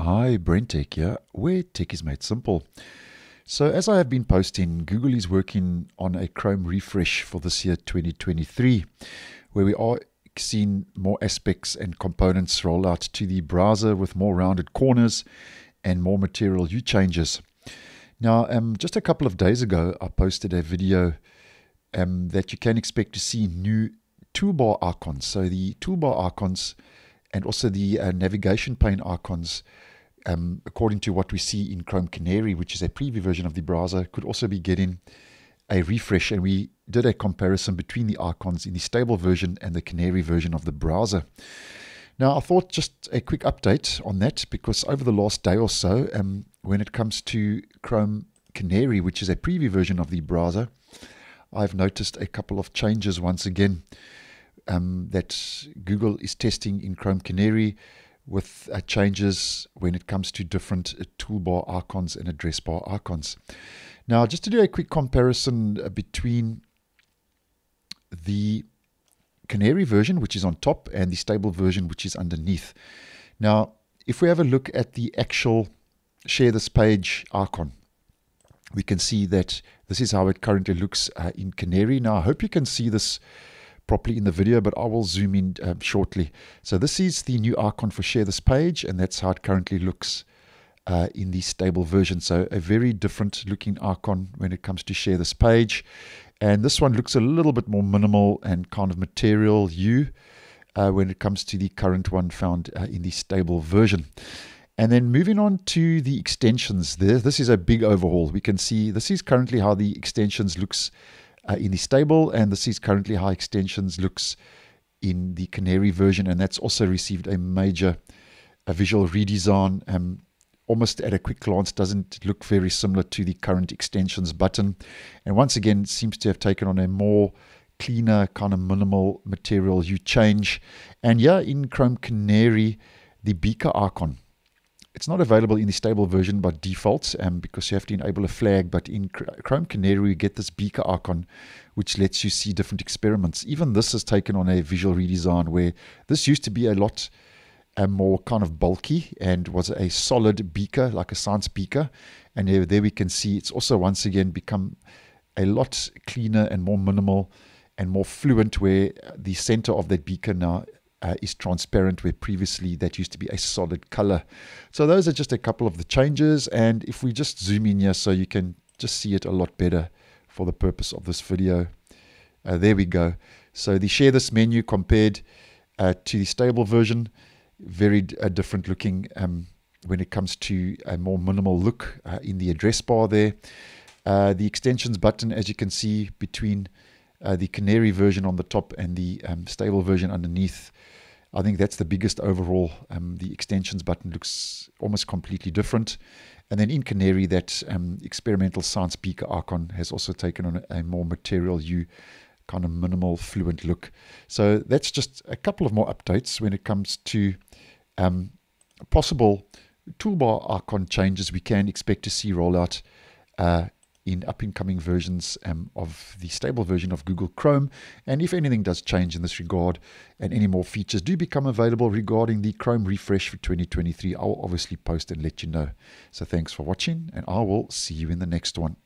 Hi, BrenTech here, where tech is made simple. So, as I have been posting, Google is working on a Chrome refresh for this year 2023, where we are seeing more aspects and components roll out to the browser with more rounded corners and more Material You changes. Now, um, just a couple of days ago, I posted a video um, that you can expect to see new toolbar icons. So, the toolbar icons and also the uh, navigation pane icons um, according to what we see in Chrome Canary, which is a preview version of the browser, could also be getting a refresh. And we did a comparison between the icons in the stable version and the Canary version of the browser. Now, I thought just a quick update on that because over the last day or so, um, when it comes to Chrome Canary, which is a preview version of the browser, I've noticed a couple of changes once again um, that Google is testing in Chrome Canary with uh, changes when it comes to different uh, toolbar icons and address bar icons. Now, just to do a quick comparison uh, between the Canary version, which is on top, and the stable version, which is underneath. Now, if we have a look at the actual share this page icon, we can see that this is how it currently looks uh, in Canary. Now, I hope you can see this properly in the video, but I will zoom in um, shortly. So this is the new icon for share this page, and that's how it currently looks uh, in the stable version. So a very different looking icon when it comes to share this page. And this one looks a little bit more minimal and kind of Material You uh, when it comes to the current one found uh, in the stable version. And then moving on to the extensions, there, this is a big overhaul. We can see this is currently how the extensions looks uh, in the stable, and this is currently how extensions looks in the Canary version, and that's also received a major a visual redesign. Um, almost at a quick glance, doesn't look very similar to the current extensions button, and once again seems to have taken on a more cleaner, kind of minimal material you change. And yeah, in Chrome Canary, the beaker icon it's not available in the stable version by default um, because you have to enable a flag. But in Chrome Canary, you get this beaker icon, which lets you see different experiments. Even this has taken on a visual redesign where this used to be a lot um, more kind of bulky and was a solid beaker, like a science beaker. And there, there we can see it's also once again become a lot cleaner and more minimal and more fluent where the center of that beaker now uh, is transparent where previously that used to be a solid color. So those are just a couple of the changes. And if we just zoom in here so you can just see it a lot better for the purpose of this video. Uh, there we go. So the share this menu compared uh, to the stable version, very uh, different looking um, when it comes to a more minimal look uh, in the address bar there. Uh, the extensions button, as you can see between uh, the Canary version on the top and the um, stable version underneath. I think that's the biggest overall. Um, the extensions button looks almost completely different. And then in Canary, that um, experimental science speaker icon has also taken on a, more Material You, kind of minimal, fluent look. So that's just a couple of more updates when it comes to um, possible toolbar icon changes we can expect to see roll out uh, in up and coming versions um, of the stable version of Google Chrome. And if anything does change in this regard and any more features do become available regarding the Chrome refresh for 2023, I'll obviously post and let you know. So thanks for watching, and I will see you in the next one.